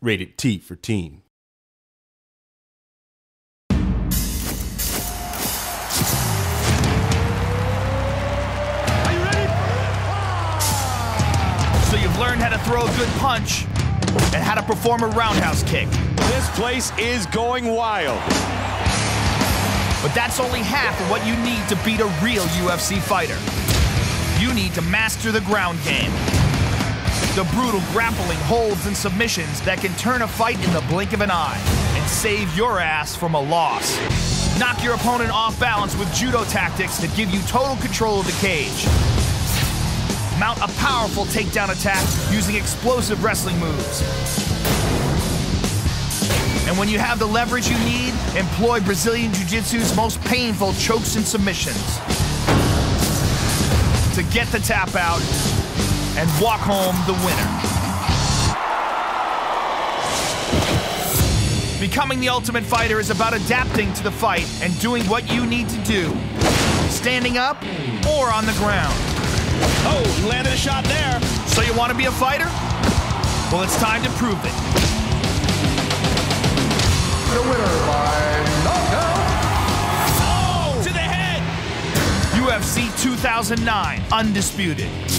Rated T for teen. Ah! So you've learned how to throw a good punch and how to perform a roundhouse kick. This place is going wild. But that's only half of what you need to beat a real UFC fighter. You need to master the ground game. The brutal grappling holds and submissions that can turn a fight in the blink of an eye and save your ass from a loss. Knock your opponent off balance with judo tactics that give you total control of the cage. Mount a powerful takedown attack using explosive wrestling moves. And when you have the leverage you need, employ Brazilian Jiu Jitsu's most painful chokes and submissions to get the tap out and walk home the winner. Becoming the Ultimate Fighter is about adapting to the fight and doing what you need to do, standing up or on the ground. Oh, landed a shot there. So you want to be a fighter? Well, it's time to prove it. The winner by knockout. Oh, to the head. UFC 2009, Undisputed.